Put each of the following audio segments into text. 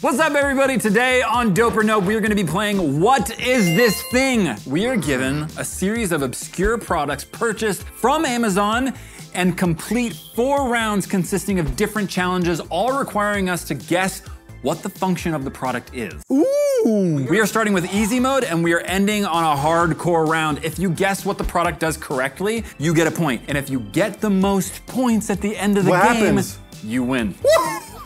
What's up, everybody? Today on Dope or Nope, we are going to be playing What is This Thing? We are given a series of obscure products purchased from Amazon and complete four rounds consisting of different challenges, all requiring us to guess what the function of the product is. Ooh! We are starting with easy mode and we are ending on a hardcore round. If you guess what the product does correctly, you get a point. And if you get the most points at the end of the What game, happens? you win.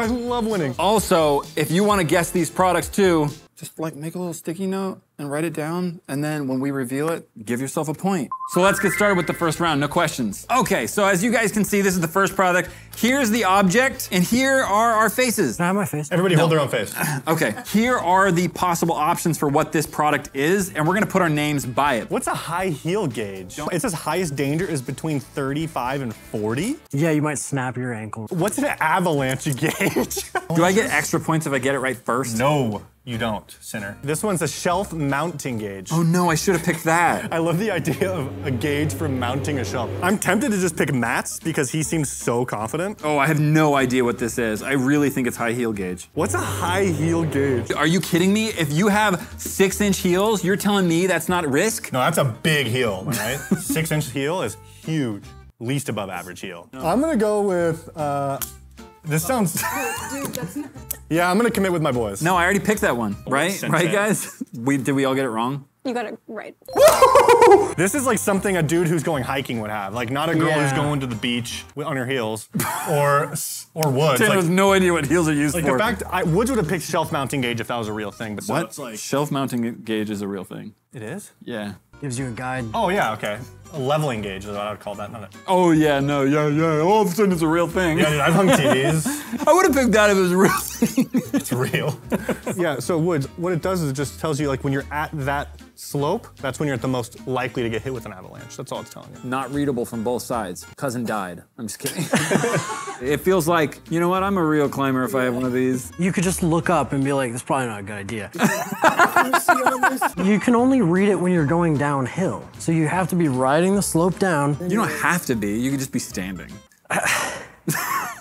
I love winning. Also, if you want to guess these products too, just like make a little sticky note and write it down. And then when we reveal it, give yourself a point. So let's get started with the first round. No questions. Okay, so as you guys can see, this is the first product. Here's the object, and here are our faces. Can I have my face? Everybody hold their own face. Okay, here are the possible options for what this product is, and we're gonna put our names by it. What's a high heel gauge? It says highest danger is between 35 and 40. Yeah, you might snap your ankle. What's an avalanche gauge? Do I get extra points if I get it right first? No, you don't, sinner. this one's a shelf mounting gauge. Oh no, I should have picked that. I love the idea of a gauge for mounting a shelf. I'm tempted to just pick Matt's because he seems so confident. Oh, I have no idea what this is. I really think it's high heel gauge. What's a high heel gauge? Are you kidding me? If you have six inch heels, you're telling me that's not risk? No, that's a big heel, right? Six inch heel is huge. Least above average heel. I'm gonna go with, uh, this sounds. yeah, I'm gonna commit with my boys. No, I already picked that one, right? sensei. Right, guys? We did we all get it wrong? You got it right. This is like something a dude who's going hiking would have. Like, not a girl who's going to the beach on her heels. Or or woods. Tim like- has no idea what heels are used Like for. the fact, I, Woods would have picked shelf mounting gauge if that was a real thing. But what? It's like, Shelf mounting gauge is a real thing. it is? Yeah. Gives you a guide. oh yeah, okay. A leveling gauge is what I would call that. Not a, Oh yeah, no, yeah, yeah. All of a sudden it's a real thing. yeah, dude, I've hung TVs. I would have picked that if it was a real thing. It's real. Yeah, so Woods, what it does is it just tells you like when you're at that slope, that's when you're at the most likely to get hit with an avalanche. That's all it's telling you. Not readable from both sides. Cousin died. I'm just kidding. It feels like, you know what? I'm a real climber if I have one of these. You could just look up and be like, "That's probably not a good idea." you can only read it when you're going downhill, so you have to be riding the slope down. You don't have to be. You could just be standing.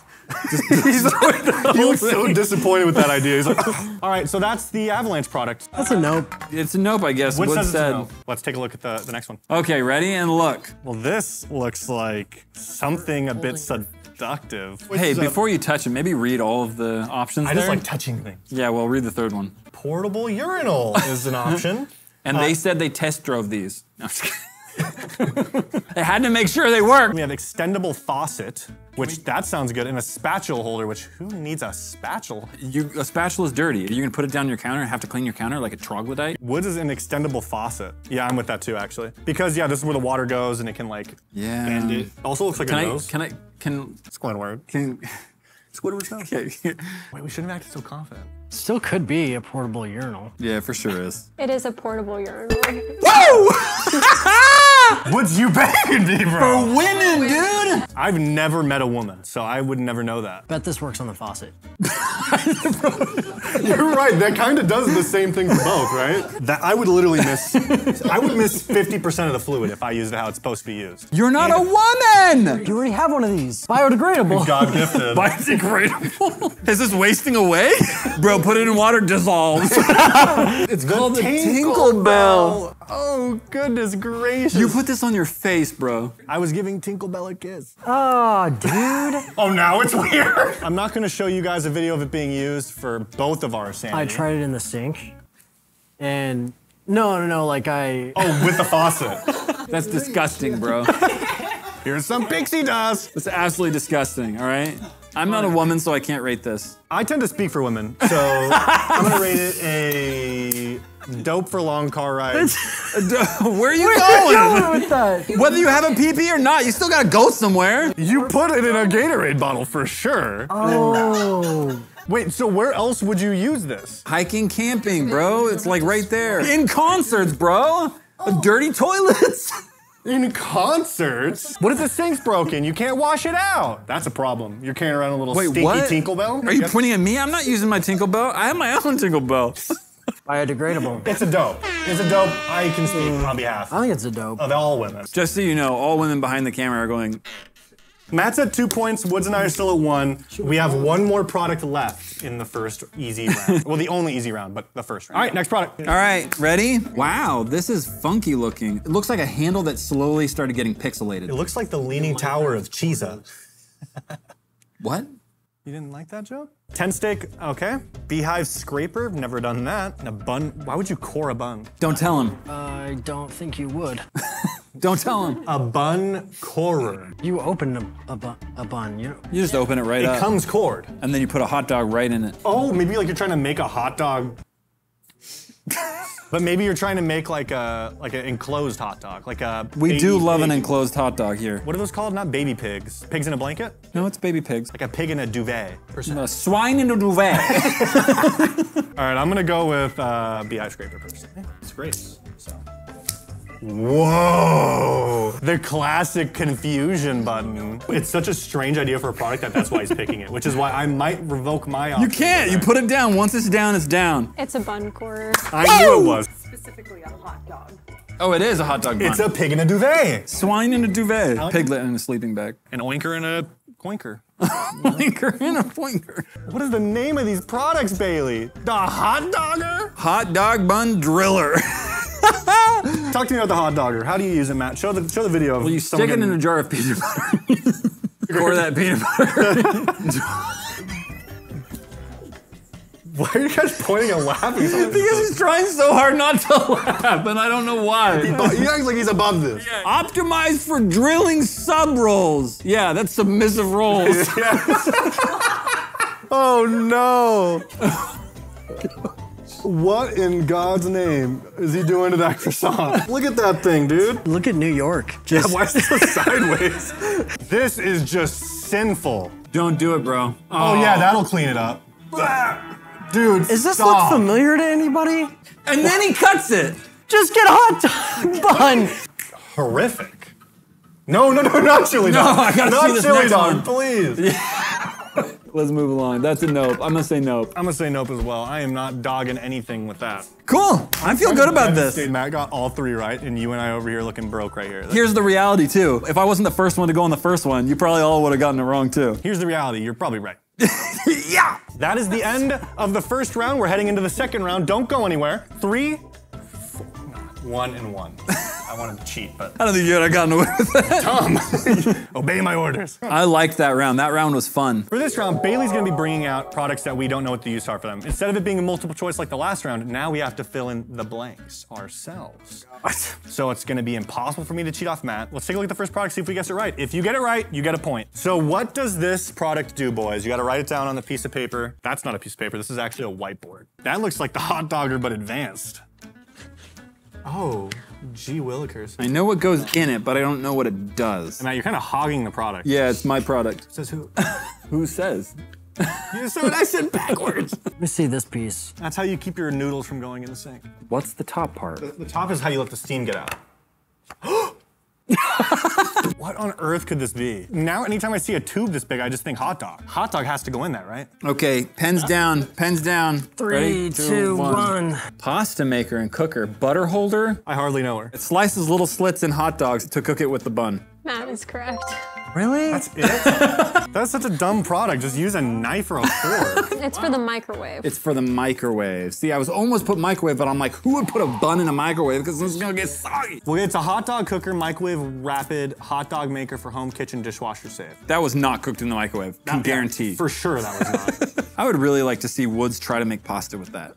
He looks so disappointed with that idea. He's like, all right, so that's the avalanche product. That's a nope. It's a nope, I guess. Woods Wood says it's said. no. Let's take a look at the, the next one. Okay, ready and look. Well, this looks like something a bit seductive. Hey, It's a um, before you touch it, maybe read all of the options. I just like touching things. Yeah, well, read the third one. Portable urinal is an option. And they uh, said they test drove these. No, I'm just kidding. they had to make sure they worked. We have extendable faucet, which that sounds good, and a spatula holder, which who needs a spatula? You, a spatula is dirty. Are you gonna put it down your counter and have to clean your counter like a troglodyte? Woods is an extendable faucet. Yeah, I'm with that too, actually. Because yeah, this is where the water goes and it can like Yeah. bend it. Also looks like Can a I? nose. Can I? Can? Squidward. Can? Squidward's nose. Okay. Wait, we shouldn't have acted so confident. Still could be a portable urinal. yeah, for sure is. It is a portable urinal. Woods, you begging me, bro. Winning, dude. I've never met a woman, so I would never know that. Bet this works on the faucet. You're right. That kind of does the same thing for both, right? That I would literally miss. I would miss 50% of the fluid if I used it how it's supposed to be used. You're not a woman. You already have one of these. Biodegradable. God gifted. Biodegradable. Is this wasting away? Bro, put it in water, dissolves. it's called the Tinkle Bell. Oh goodness gracious! You put this on your face, bro. I was giving Tinklebell a kiss. Oh, dude. Oh, now it's weird. I'm not going to show you guys a video of it being used for both of our sanity. I tried it in the sink, and no, no, no. Like I. Oh, with the faucet. That's disgusting, bro. Here's some pixie dust. It's absolutely disgusting, all right? I'm not a woman, so I can't rate this. I tend to speak for women, so I'm going to rate it a dope for long car rides. Where are you going? Going with that. Whether you have a PP or not, you still gotta go somewhere. you put it in a Gatorade bottle for sure. Oh. Wait, so where else would you use this? Hiking, camping, bro. It's like right there. In concerts, bro. Oh. Dirty toilets. In concerts? What if the sink's broken? You can't wash it out. That's a problem. You're carrying around a little Wait, stinky what? tinkle bell? Are you Yep. pointing at me? I'm not using my Tinkle Bell. I have my own Tinkle Bell. Biodegradable. It's a dope. It's a dope. I can speak mm. on behalf I think it's a dope. of all women. Just so you know, all women behind the camera are going. Matt's at two points. Woods and I are still at one. We have one more product left in the first easy round. well, the only easy round, but the first round. All right, next product. All right, ready? Wow, this is funky looking. It looks like a handle that slowly started getting pixelated. It looks like the Leaning Tower of Chisa. What? You didn't like that joke? Ten stick, okay. Beehive scraper, never done that. And a bun, why would you core a bun? Don't tell him. I don't think you would. Don't tell him. A bun corer. You open a, a, bu- a bun. You You just open it right It up. comes cored. and then you put a hot dog right in it. Oh, maybe like you're trying to make a hot dog. but maybe you're trying to make like a like an enclosed hot dog, like a. We do love an enclosed hot dog here. What are those called? Not baby pigs. Pigs in a blanket? No, it's baby pigs. Like a pig in a duvet. A swine in a duvet. All right, I'm gonna go with uh, beehive scraper personally. It's great. So. Whoa! The classic confusion button. It's such a strange idea for a product that that's why he's picking it, which is why I might revoke my you can't. You put it down. Once it's down, it's down. It's a bun core. I knew it was. Specifically a hot dog. Oh, it is a hot dog bun. It's a pig in a duvet. swine in a duvet. Piglet in a sleeping bag. An oinker in a coinker. Poinker and a pointer. What is the name of these products, Bailey? The hot dogger? Hot dog bun driller. Talk to me about the hot dogger. How do you use it, Matt? Show the show the video. Of Well, you stick it in a jar of peanut butter. Pour that peanut butter. Why are you guys pointing and laughing? because he's trying so hard not to laugh, and I don't know why. he acts like he's above this. Optimized for drilling sub rolls. Yeah, that's submissive rolls. Oh no! What in God's name is he doing to that croissant? Look at that thing, dude. look at New York. Yeah, Just why is this so sideways? this is just sinful. Don't do it, bro. Oh yeah, oh. that'll clean it up. Dude, Is this stop. look familiar to anybody? And then he cuts it. Just get a hot dog bun. horrific. No, no, no, not chili dog. No, I gotta not see this chili next dog, one. please. Let's move along. That's a nope. I'm gonna say nope. I'm gonna say nope as well. I am not dogging anything with that. Cool. I feel good about this. Matt got all three right, and you and I over here looking broke right here. Here's the reality too. If I wasn't the first one to go on the first one, you probably all would have gotten it wrong too. Here's the reality. You're probably right. yeah. That is the end of the first round. We're heading into the second round. Don't go anywhere. Three, four, one, and one. I wanted to cheat, but I don't think you would have gotten away with that. Tom, obey my orders. I liked that round. That round was fun. For this round, Bailey's gonna be bringing out products that we don't know what the use are for them. Instead of it being a multiple choice like the last round, now we have to fill in the blanks ourselves. What? So it's gonna be impossible for me to cheat off Matt. Let's take a look at the first product, see if we guess it right. If you get it right, you get a point. So what does this product do, boys? You gotta write it down on the piece of paper. That's not a piece of paper, this is actually a whiteboard. That looks like the hot dogger, but advanced. Oh, gee willikers. I know what goes in it, but I don't know what it does. Matt, you're kind of hogging the product. Yeah, it's my product. Says who? Who says? you said what I said backwards. Let me see this piece. That's how you keep your noodles from going in the sink. What's the top part? The top is how you let the steam get out. what on earth could this be? Now, anytime I see a tube this big, I just think hot dog. Hot dog has to go in there, right? Okay, pens down, pens down. Three, Ready? two, one. Pasta maker and cooker. Butter holder. I hardly know her. It slices little slits in hot dogs to cook it with the bun. Matt is correct. Really? That's it? That's such a dumb product. Just use a knife or a fork. It's for the microwave. It's for the microwave. See, I was almost put microwave, but I'm like, who would put a bun in a microwave? Because it's gonna get soggy. well, it's a hot dog cooker, microwave, rapid, hot dog maker for home kitchen, dishwasher safe. That was not cooked in the microwave. Can guarantee. For sure that was not. I would really like to see Woods try to make pasta with that.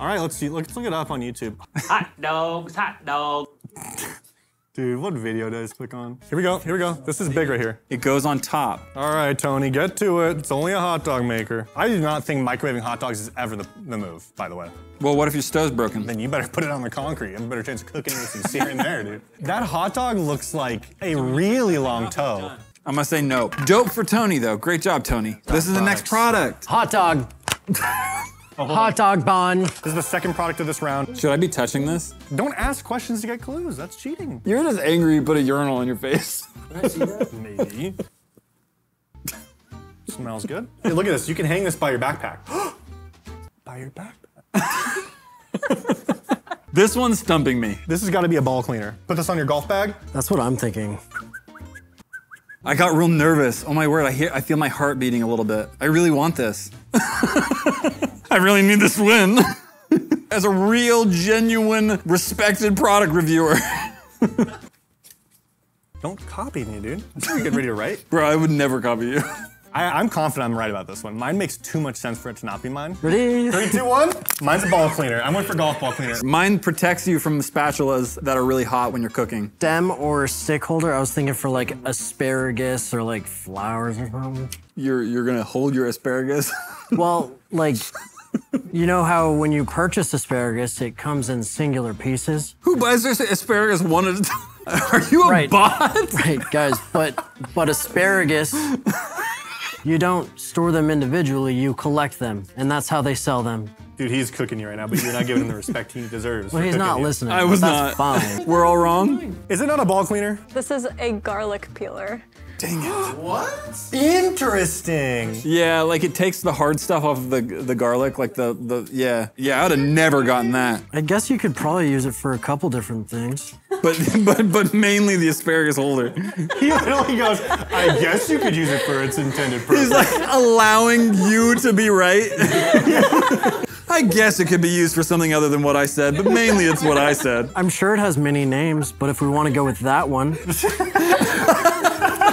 All right, let's see. Let's look it up on YouTube. Hot dogs, hot dogs. Dude, what video did I click on? Here we go. Here we go. This is big right here. it goes on top. All right, Tony, get to it. It's only a hot dog maker. I do not think microwaving hot dogs is ever the, the move, by the way. Well, what if your stove's broken? Then you better put it on the concrete. You have a better chance of cooking it with some sear in there, dude. That hot dog looks like a really long toe. I'm gonna say nope. Dope for Tony though. Great job, Tony. This is the next product. Hot dog. Oh, Hot dog bun. This is the second product of this round. Should I be touching this? Don't ask questions to get clues. That's cheating. You're just angry you put a urinal on your face. Maybe. Smells good. Hey, look at this. You can hang this by your backpack. by your backpack. This one's stumping me. This has got to be a ball cleaner. Put this on your golf bag. That's what I'm thinking. I got real nervous. Oh my word, I hear I feel my heart beating a little bit. I really want this. I really need this win. As a real, genuine, respected product reviewer. Don't copy me, dude. You get ready to write. Bro, I would never copy you. I, I'm confident I'm right about this one. Mine makes too much sense for it to not be mine. Ready? Three, two, one. Mine's a ball cleaner. I went for golf ball cleaner. Mine protects you from spatulas that are really hot when you're cooking. Stem or stick holder. I was thinking for like asparagus or like flowers or something. You're you're gonna hold your asparagus. Well, like, you know how when you purchase asparagus, it comes in singular pieces? Who buys their asparagus one at a time? Are you a Right. bot? Right, guys, but but asparagus, you don't store them individually, you collect them, and that's how they sell them. Dude, he's cooking you right now, but you're not giving him the respect he deserves. Well, for he's cooking not you. listening. I was but not. fine. We're all wrong. Is it not a ball cleaner? This is a garlic peeler. Dang it. What? Interesting. Yeah, like it takes the hard stuff off of the the garlic, like the the yeah yeah. I'd have never gotten that, I guess you could probably use it for a couple different things. but but but mainly the asparagus holder. He literally goes, I guess you could use it for its intended purpose. He's like allowing you to be right. I guess it could be used for something other than what I said, but mainly it's what I said. I'm sure it has many names, but if we want to go with that one,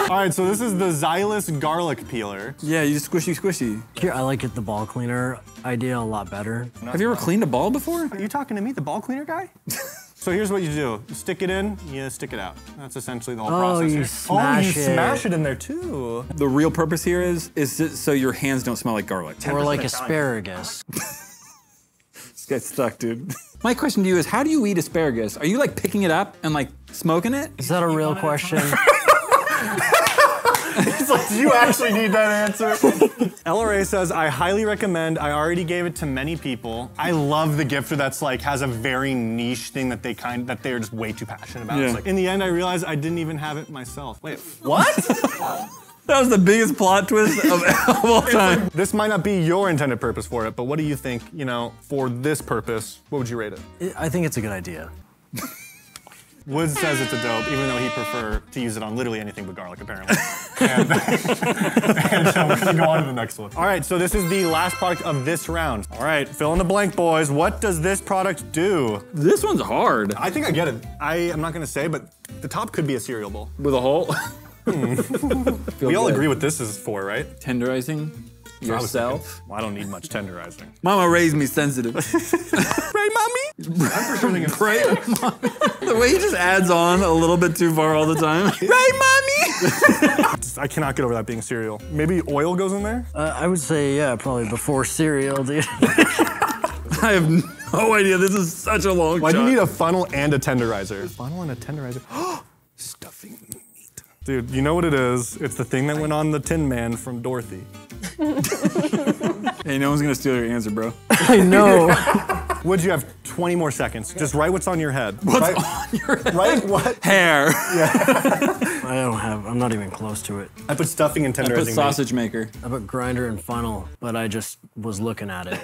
All right, so this is the Xylus garlic peeler. Yeah, you squishy squishy. here I like it the ball cleaner idea a lot better. Have you ever cleaned a ball before? Are you talking to me, the ball cleaner guy? so here's what you do. You stick it in, you stick it out. That's essentially the whole Oh, process. you here. smash oh, you it. smash it in there too. The real purpose here is is so your hands don't smell like garlic. Or like asparagus. This guy's stuck, dude. My question to you is, how do you eat asparagus? Are you like picking it up and like smoking it? Is that a real question? It's like, do you actually need that answer? LRA says, I highly recommend. I already gave it to many people. I love the gifter that's like has a very niche thing that they kind that they're just way too passionate about. Yeah. It's like in the end, I realized I didn't even have it myself. Wait, what? That was the biggest plot twist of, of all time. this might not be your intended purpose for it, but what do you think? You know, for this purpose, what would you rate it? I think it's a good idea. Woods says it's a dope, even though he'd prefer to use it on literally anything but garlic, apparently. And, and uh, we're gonna go on to the next one. All right, so this is the last product of this round. All right, fill in the blank, boys. What does this product do? This one's hard. I think I get it. I am not gonna say, but the top could be a cereal bowl. With a hole. We all agree what this is for, right? Tenderizing I was yourself. thinking, Well, I don't need much tenderizing. Mama raised me sensitive. Right, mommy? I'm for sure thinking, right? the way he just adds on a little bit too far all the time. right, mommy? I cannot get over that being cereal. Maybe oil goes in there? Uh, I would say, yeah, probably before cereal, dude. I have no idea. This is such a long Why do you need a funnel and a tenderizer? A funnel and a tenderizer. Stuffing meat. Dude, you know what it is? It's the thing that went on the Tin Man from Dorothy. Hey, no one's gonna steal your answer, bro. I know. Would you have 20 more seconds? Just write what's on your head. What's write, on your head? write what? Hair. Yeah. I don't have, I'm not even close to it. I put stuffing and I tenderizing. put meat. sausage maker. I put grinder and funnel, but I just was looking at it.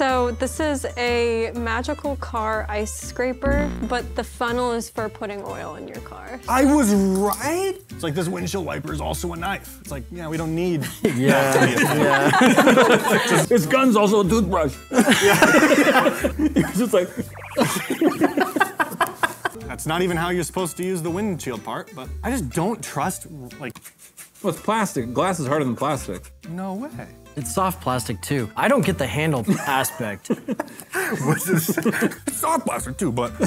So this is a magical car ice scraper, but the funnel is for putting oil in your car. I was right. It's like this windshield wiper is also a knife. It's like, yeah, we don't need. Yeah, yeah. This gun's also a toothbrush. Yeah. It's just like That's not even how you're supposed to use the windshield part, but I just don't trust, like, well, it's plastic. Glass is harder than plastic. no way. It's soft plastic too. I don't get the handle aspect. What's this? Soft plastic too, but.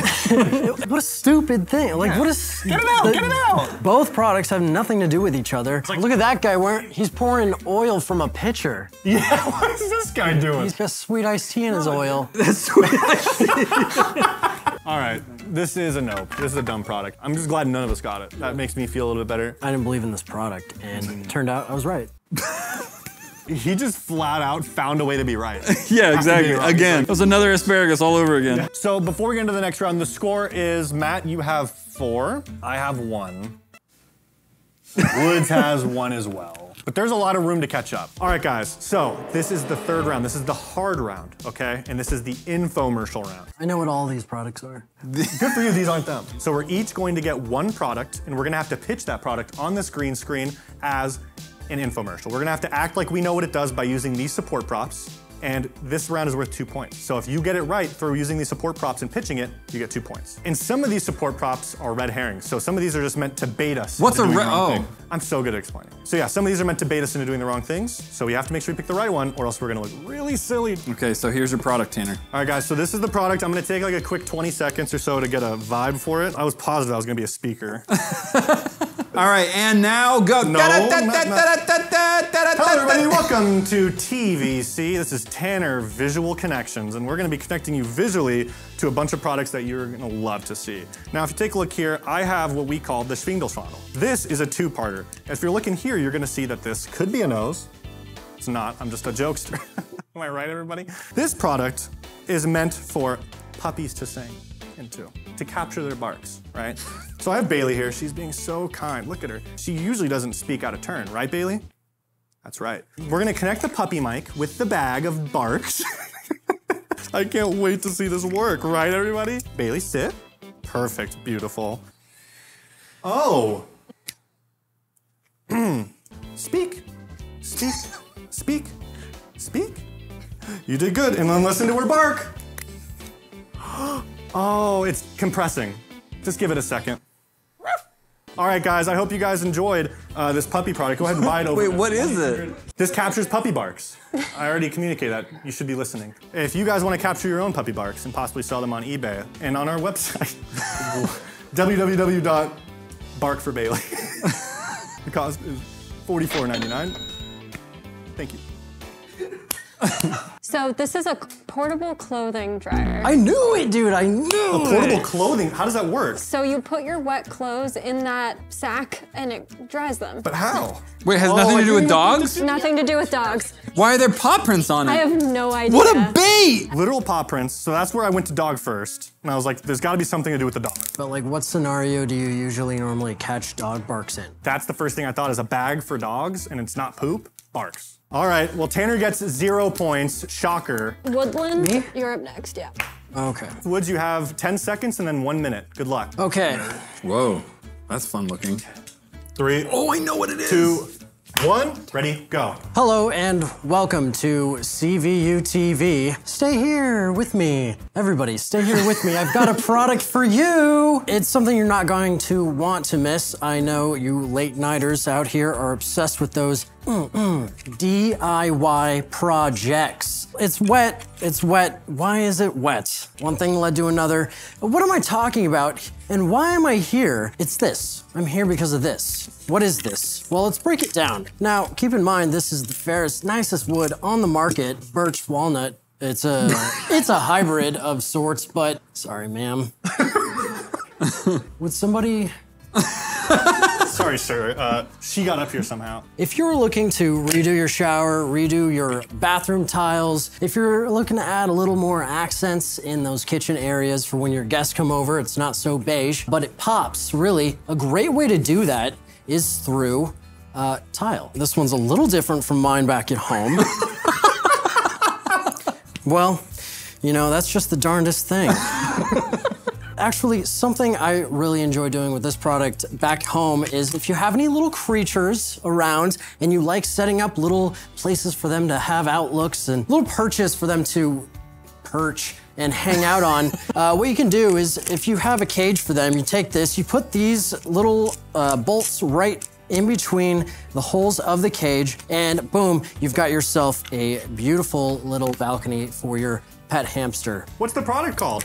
What a stupid thing. Like, what is. Get it out, the- get it out. Both products have nothing to do with each other. Look at that guy wearing, he's pouring oil from a pitcher. Yeah, what is this guy doing? He's got sweet iced tea in his oil. That's sweet iced tea. All right, this is a nope. This is a dumb product. I'm just glad none of us got it. That makes me feel a little bit better. I didn't believe in this product, and it turned out I was right. He just flat out found a way to be right. Yeah, exactly. wrong. Again, it was another asparagus all over again. so before we get into the next round, the score is Matt, you have four. I have one. Woods has one as well. But there's a lot of room to catch up. All right, guys, so this is the third round. This is the hard round, okay? And this is the infomercial round. I know what all these products are. Good for you, these aren't them. So we're each going to get one product, and we're gonna have to pitch that product on this green screen as an infomercial. We're gonna have to act like we know what it does by using these support props, and this round is worth two points. So if you get it right through using these support props and pitching it, you get two points. And some of these support props are red herrings. So some of these are just meant to bait us. What's into a doing re- the wrong oh. thing. I'm so good at explaining. So yeah, some of these are meant to bait us into doing the wrong things. So we have to make sure we pick the right one, or else we're gonna look really silly. Okay, so here's your product, Tanner. All right, guys, so this is the product. I'm gonna take like a quick 20 seconds or so to get a vibe for it. I was positive I was gonna be a speaker. All right, and now go. No, Hello, everybody. Welcome to TVC. This is Tanner Visual Connections, and we're going to be connecting you visually to a bunch of products that you're going to love to see. Now, if you take a look here, I have what we call the Schwindelschwandel. This is a two-parter. If you're looking here, you're going to see that this could be a nose. It's not. I'm just a jokester. Am I right, everybody? This product is meant for puppies to sing into, to capture their barks, right? So I have Bailey here. She's being so kind. Look at her. She usually doesn't speak out of turn, right, Bailey? That's right. We're gonna connect the puppy mic with the bag of barks. I can't wait to see this work, right, everybody? Bailey, sit. Perfect, beautiful. Oh. speak, speak, speak, speak. You did good, and then listen to her bark. Oh, it's compressing. Just give it a second. All right, guys, I hope you guys enjoyed uh, this puppy product. Go ahead and buy it over. Wait, there. what is it? This captures puppy barks. I already communicated that. You should be listening. If you guys want to capture your own puppy barks and possibly sell them on eBay and on our website, www.barkforbailey. the cost is $44.99. Thank you. So this is a portable clothing dryer. I knew it, dude. I knew A Portable it. clothing, how does that work? so you put your wet clothes in that sack and it dries them. But how? Wait, has Oh, nothing to do with dogs? Nothing to do with dogs. Why are there paw prints on it? I have no idea. what a bait! Literal paw prints, so that's where I went to dog first. And I was like, there's gotta be something to do with the dog. But like, what scenario do you usually normally catch dog barks in? That's the first thing I thought is a bag for dogs, and it's not poop, barks. All right, well, Tanner gets zero points. Shocker. Woodland, Me? you're up next, yeah. Okay. Woods, you have 10 seconds and then one minute. Good luck. Okay. Whoa, that's fun looking. Three, Oh, I know what it is. two, one. Ready, go. Hello and welcome to CVU TV. Stay here with me. Everybody, stay here with me. I've got a product for you. It's something you're not going to want to miss. I know you late nighters out here are obsessed with those DIY projects. It's wet. It's wet. Why is it wet? One thing led to another. What am I talking about? And why am I here? It's this. I'm here because of this. What is this? Well, let's break it down. Now, keep in mind, this is the fairest, nicest wood on the market, birch walnut. It's a, it's a hybrid of sorts, but sorry, ma'am. Would somebody Sorry, sir. Uh, she got up here somehow. If you're looking to redo your shower, redo your bathroom tiles, if you're looking to add a little more accents in those kitchen areas for when your guests come over, it's not so beige, but it pops. Really, a great way to do that is through uh, tile. This one's a little different from mine back at home. well, you know, that's just the darndest thing. Actually, something I really enjoy doing with this product back home is if you have any little creatures around and you like setting up little places for them to have outlooks and little perches for them to perch and hang out on, uh, what you can do is if you have a cage for them, you take this, you put these little uh, bolts right in between the holes of the cage, and boom, you've got yourself a beautiful little balcony for your pet hamster. What's the product called?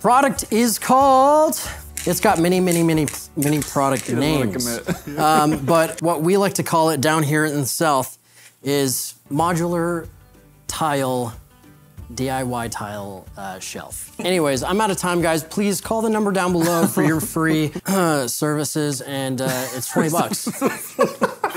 Product is called. It's got many, many, many, many product names. um, but what we like to call it down here in the South is modular tile, DIY tile uh, shelf. Anyways, I'm out of time, guys. Please call the number down below for your free uh, services, and uh, it's 20 bucks.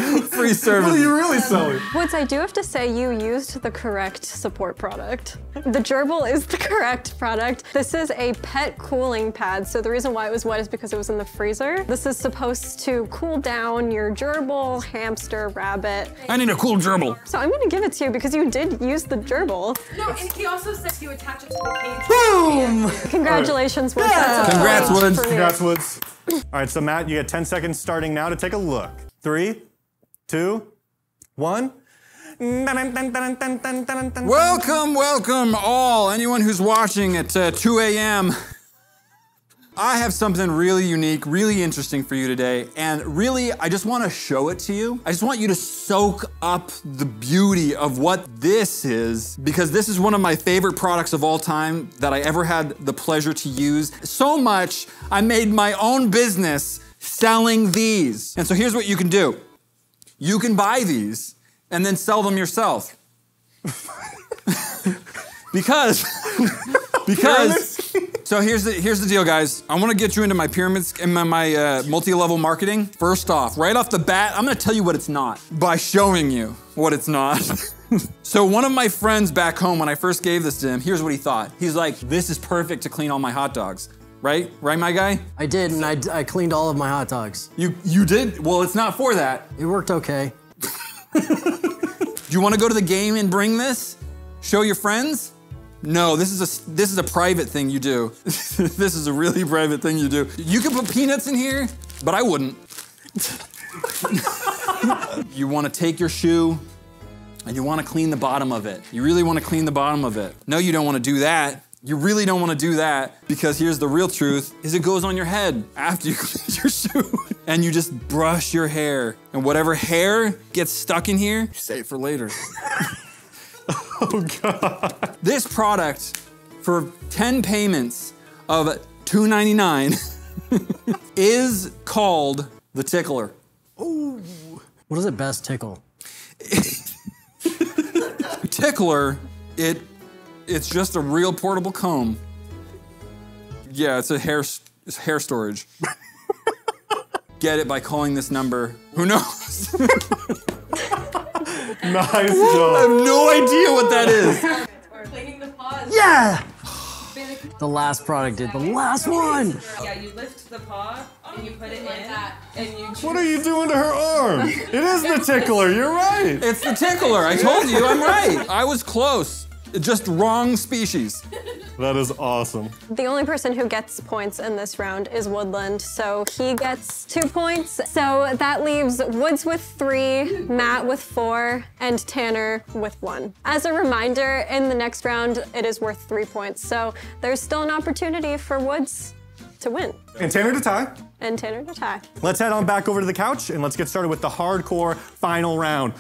Free service. What are you really um, selling? Woods, I do have to say you used the correct support product. The gerbil is the correct product. This is a pet cooling pad, so the reason why it was wet is because it was in the freezer. This is supposed to cool down your gerbil, hamster, rabbit. I need a cool gerbil. So I'm gonna give it to you because you did use the gerbil. No, and he also said you attach it to the cage. Boom! Congratulations, Woods. That's a Congrats, Woods. Congrats, Woods. All right, so Matt, you get 10 seconds starting now to take a look. Three, two, one. Welcome, welcome, all. Anyone who's watching at uh, 2 a.m. I have something really unique, really interesting for you today. And really, I just want to show it to you. I just want you to soak up the beauty of what this is, because this is one of my favorite products of all time that I ever had the pleasure to use. So much, I made my own business selling these. And so here's what you can do you can buy these and then sell them yourself. because because so here's the here's the deal guys. I want to get you into my pyramids and my, my uh, multi-level marketing. First off right off the bat i'm going to tell you what it's not by showing you what it's not. So one of my friends back home when i first gave this to him here's what he thought. He's like this is perfect to clean all my hot dogs right right my guy I did, and I, I cleaned all of my hot dogs. you you did well it's not for that It worked okay. Do you want to go to the game and bring this? Show your friends? No, this is a this is a private thing you do. this is a really private thing you do. You can put peanuts in here, but I wouldn't. you want to take your shoe and you want to clean the bottom of it. You really want to clean the bottom of it. No, you don't want to do that. You really don't want to do that because here's the real truth is it goes on your head after you clean your shoe and you just brush your hair and whatever hair gets stuck in here, you save for later. Oh, God. This product for 10 payments of $2.99 is called the Tickler. What does it best tickle? Tickler, it it's just a real portable comb. Yeah, it's a hair it's hair storage. Get it by calling this number. Who knows? Nice job. I have no idea what that is. Cleaning the paws. Yeah! The last product did the last one. Yeah, you lift the paw and you put it in, and you. What are you doing to her arm? It is the tickler, you're right. It's the tickler. I told you, I'm right. I was close. Just wrong species. That is awesome. The only person who gets points in this round is Woodland, so he gets two points. So that leaves Woods with three, Matt with four, and Tanner with one. As a reminder, in the next round, it is worth three points. So there's still an opportunity for Woods to win And Tanner to tie. and Tanner to tie. Let's head on back over to the couch and let's get started with the hardcore final round.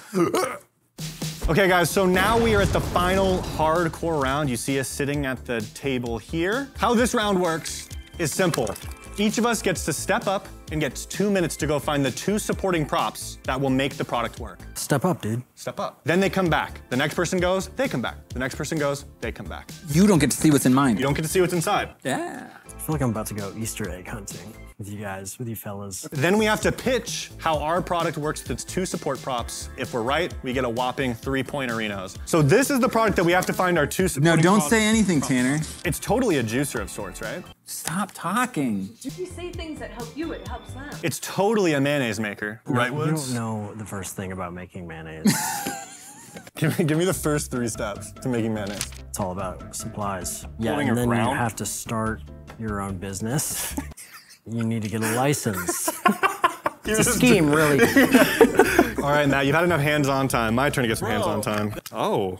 Okay, guys, so now we are at the final hardcore round. You see us sitting at the table here. How this round works is simple. Each of us gets to step up and gets two minutes to go find the two supporting props that will make the product work. Step up, dude. Step up. Then they come back. The next person goes, they come back. The next person goes, they come back. You don't get to see what's in mine. You don't get to see what's inside. Yeah. I feel like I'm about to go Easter egg hunting with you guys, with you fellas. Then we have to pitch how our product works with its two support props. If we're right, we get a whopping three point arenos. So this is the product that we have to find our two No, don't say anything, Tanner. It's totally a juicer of sorts, right? Stop talking. If you say things that help you, it helps them. It's totally a mayonnaise maker, right, Woods? You don't know the first thing about making mayonnaise. Give me, give me the first three steps to making mayonnaise. it's all about supplies. Yeah, Holding and then round? you have to start your own business. you need to get a license. it's a scheme, really. All right, now you've had enough hands-on time. My turn to get some hands-on time. Oh.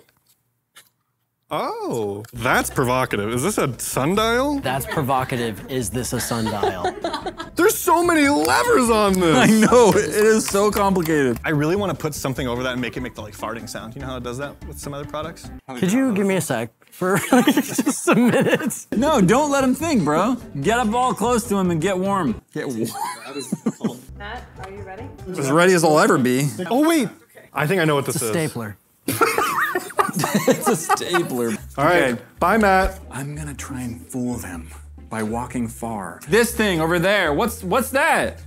Oh, that's provocative. Is this a sundial? That's provocative. Is this a sundial? There's so many levers on this. I know, it is so complicated. I really want to put something over that and make it make the like farting sound. You know how it does that with some other products? Could you give me a sec for just a minute? No, don't let him think, bro. Get up all close to him and get warm. Get warm. Matt, are you ready? As ready as I'll ever be. Oh wait, I think I know what this It's a is. stapler. It's a stapler. All right, Okay. bye, Matt. I'm gonna try and fool them by walking far. This thing over there, what's what's that?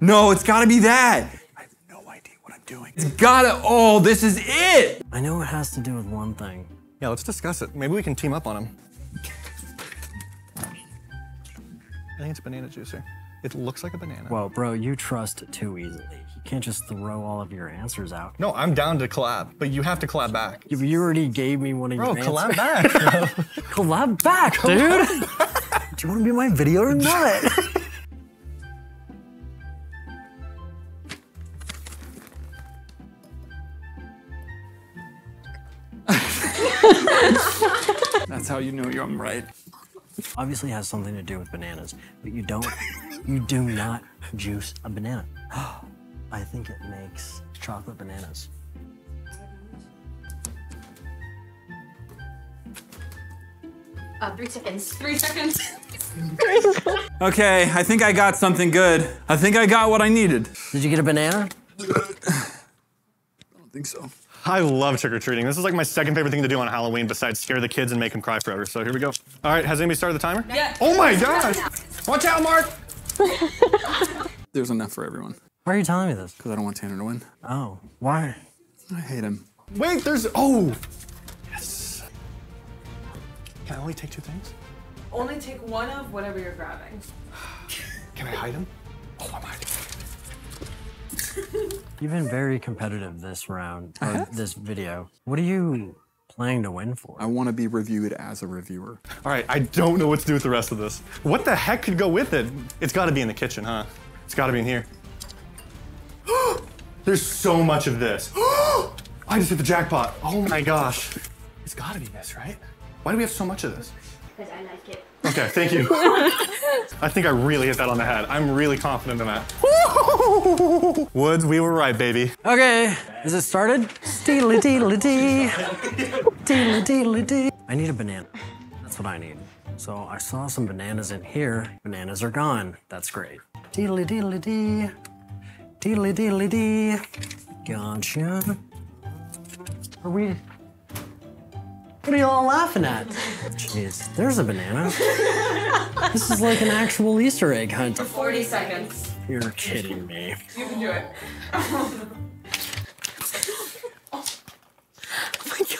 No, it's gotta be that. I have no idea what I'm doing? It's gotta, oh, this is it! I know it has to do with one thing. Yeah, let's discuss it. Maybe we can team up on him. I think it's banana juicer. It looks like a banana. Well, bro, you trust too easily. You can't just throw all of your answers out. no, I'm down to collab, but you have to collab back. You, you already gave me one of Bro, your collab answers. back. Collab back, dude. Do you want to be my video or not? you know you're I'm right. Obviously, it has something to do with bananas, but you don't. You do not juice a banana. I think it makes chocolate bananas. Uh, three seconds. Three seconds. Okay, I think I got something good. I think I got what I needed. Did you get a banana? I don't think so. I love trick or treating. This is like my second favorite thing to do on Halloween besides scare the kids and make them cry forever. So here we go. All right, has anybody started the timer? Yeah. Oh my gosh! Watch out, Mark! There's enough for everyone. Why are you telling me this? Because I don't want Tanner to win. Oh, why? I hate him. Wait, there's oh. Yes. Can I only take two things? Only take one of whatever you're grabbing. Can I hide them? You've been very competitive this round, or this video. What are you playing to win for? I want to be reviewed as a reviewer. All right, I don't know what to do with the rest of this. What the heck could go with it? It's got to be in the kitchen, huh? It's got to be in here. There's so much of this. I just hit the jackpot. Oh my gosh. It's got to be this, right? Why do we have so much of this? Because I like it. Okay, thank you. I think I really hit that on the head. I'm really confident in that. Woods, we were right, baby. Okay, is it started? Deedly deedly dee. Deedly deedly dee. I need a banana. That's what I need. So I saw some bananas in here. Bananas are gone. That's great. Deedly deedly dee. Deedly deedly dee. Gotcha. Are we? What are you all laughing at? Jeez, there's a banana. This is like an actual Easter egg hunt. For 40 seconds. You're kidding me. You can do it. oh my god.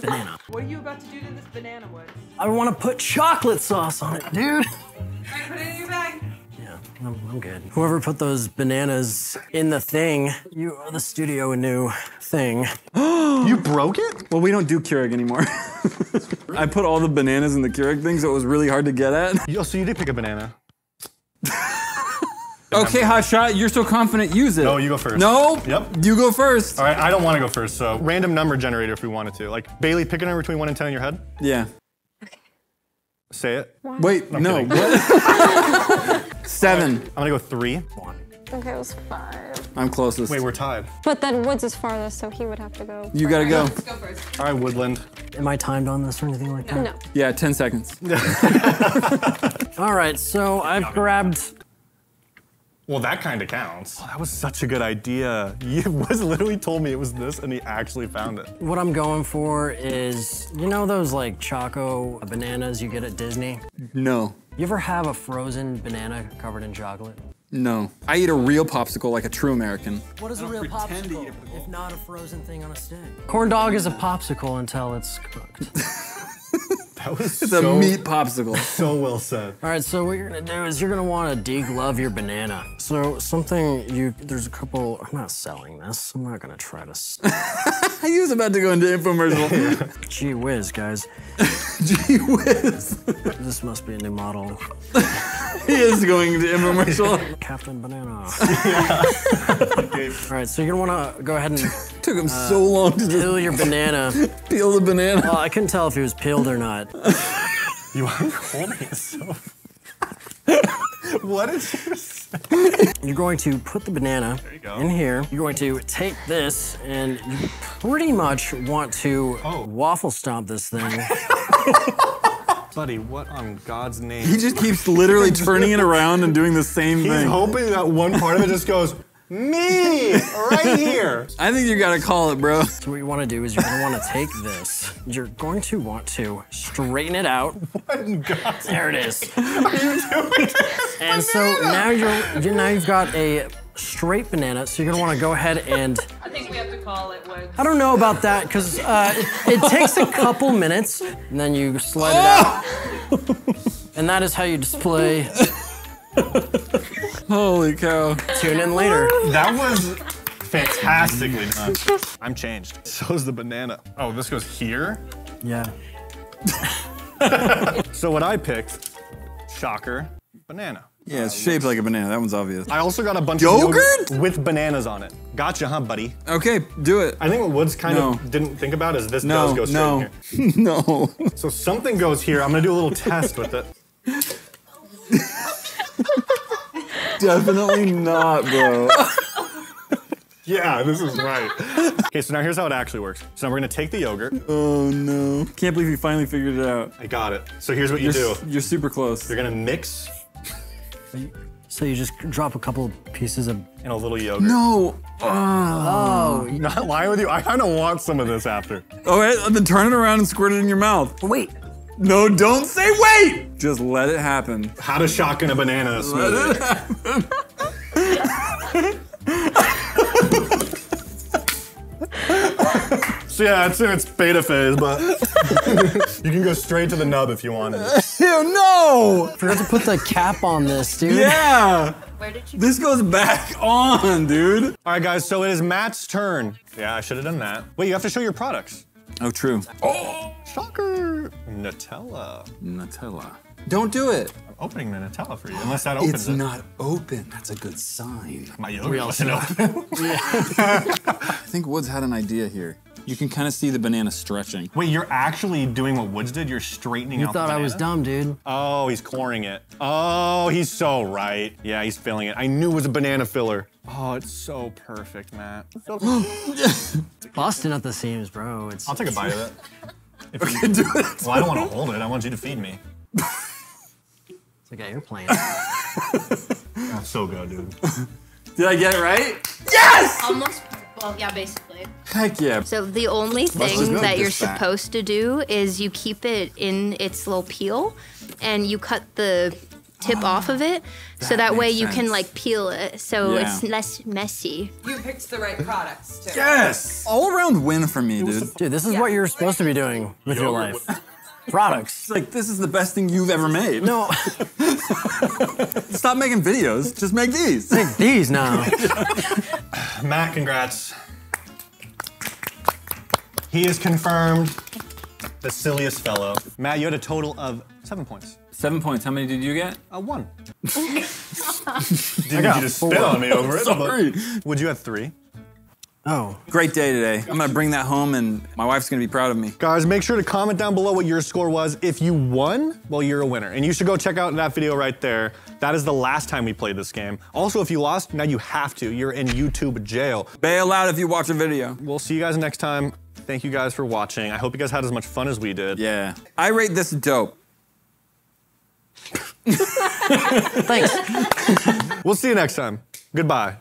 Banana. What are you about to do to this banana wood? I want to put chocolate sauce on it, dude. Oh, I'm, I'm good. Whoever put those bananas in the thing, you owe the studio a new thing. You broke it? Well, we don't do Keurig anymore. I put all the bananas in the Keurig thing, so it was really hard to get at. Yo, so you did pick a banana. Okay, Hotshot, you're so confident, use it. No, you go first. No? Yep. You go first. All right, I don't want to go first, so random number generator if we wanted to. Like, Bailey, pick a number between 1 and 10 in your head. Yeah. Say it. Wait, no. kidding. What? Seven. I'm gonna go 3. One. Okay, it was five. I'm closest. Wait, we're tied. But then Woods is farthest, so he would have to go. you gotta go. Let's go first. All right, Woodland. Am I timed on this or anything like that? No. Yeah, 10 seconds. All right, so I've grabbed. Well, that kind of counts. Oh, that was such a good idea. You was literally told me it was this, and he actually found it. What I'm going for is, you know those like choco bananas you get at Disney? No. You ever have a frozen banana covered in chocolate? No. I eat a real popsicle like a true American. What is a real popsicle if not a frozen thing on a stick? Corn dog is a popsicle until it's cooked. That was It's so, a meat popsicle. so well said. All right, so what you're gonna do is you're gonna wanna deglove your banana. So something you, there's a couple, I'm not selling this. I'm not gonna try to, s- he was about to go into infomercial. gee whiz, guys. Gee whiz. This must be a new model. he is going into infomercial. Captain Banana. All right, so you're gonna wanna go ahead and Took him so uh, long to just peel your banana. peel the banana. Well, I couldn't tell if it was peeled or not. You are holding it so. what is this? You're going to put the banana in here. You're going to take this and you pretty much want to Oh. waffle stomp this thing. Buddy, what on God's name? He just keeps literally turning it around and doing the same thing. He's thing. hoping that one part of it just goes, me, right here. I think you gotta call it, bro. So what you want to do is you're going to want to take this. You're going to want to straighten it out. What in God's There it is. are you doing? this? And so now you're, you now you've got a straight banana, so you're gonna wanna go ahead and, I think we have to call it wood. I don't know about that, because uh, it, it takes a couple minutes, and then you slide it out. And that is how you display. Holy cow. Tune in later. That was fantastically done. I'm changed. So's the banana. Oh, this goes here? Yeah. So what I picked, shocker, banana. Yeah, it's shaped like a banana. That one's obvious. I also got a bunch Yogurt? of yogurt with bananas on it. Gotcha, huh, buddy? Okay, do it. I think what Woods kind No. of didn't think about is this No, does go straight no, in here. no. So something goes here. I'm gonna do a little test with it. Definitely not, bro. Yeah, this is right. okay, so now here's how it actually works. So now we're gonna take the yogurt. Oh no. Can't believe you finally figured it out. I got it. So here's what you You're, do. you're super close. You're gonna mix So you just drop a couple pieces of. in a little yogurt. No. Ah. Oh, Not lying with you. I kind of want some of this after. Oh, wait, then turn it around and squirt it in your mouth. wait. No, don't say wait. Just let it happen. How to shotgun a banana smoothie. so yeah, it's in its beta phase, but you can go straight to the nub if you wanted. Ew, no. Forgot to put the cap on this, dude. Yeah. Where did you? This goes back on, dude. All right, guys. So it is Matt's turn. Yeah, I should have done that. Wait, you have to show your products. Oh, true. Oh, shocker. Nutella. Nutella. Don't do it. I'm opening the Nutella for you, unless that opens It's it. not open. That's a good sign. My yogurt wasn't open. I think Woods had an idea here. You can kind of see the banana stretching. Wait, you're actually doing what Woods did? You're straightening You out the thought I was dumb, dude. Oh, he's coring it. Oh, he's so right. Yeah, he's filling it. I knew it was a banana filler. Oh, it's so perfect, Matt. Busting at the seams, bro. It's I'll take a bite of it. Okay, do it. Well, I don't want to hold it. I want you to feed me. it's like an airplane. That's so good, dude. Did I get it right? Yes! Almost, well, yeah, basically. Heck yeah. So the only thing that you're fat. supposed to do is you keep it in its little peel, and you cut the tip ah, off of it, so That that way makes you can like peel it, so Yeah. it's less messy. You picked the right products too. Yes! All around win for me, dude. Dude, this is what you're supposed to be doing with your life. Products. It's like, this is the best thing you've ever made. No, Stop making videos. Just make these. Make these now. Matt, congrats. He is confirmed the silliest fellow. Matt, you had a total of seven points. Seven points. How many did you get? A one. Didn't you to spit on me over it. Sorry. But would you have three? Oh, Great day today. I'm gonna bring that home and my wife's gonna be proud of me. Guys, make sure to comment down below what your score was. If you won, well, you're a winner. And you should go check out that video right there. That is the last time we played this game. Also, if you lost, now you have to. You're in YouTube jail. Bail out if you watch a video. We'll see you guys next time. Thank you guys for watching. I hope you guys had as much fun as we did. Yeah. I rate this dope. thanks. We'll see you next time. Goodbye.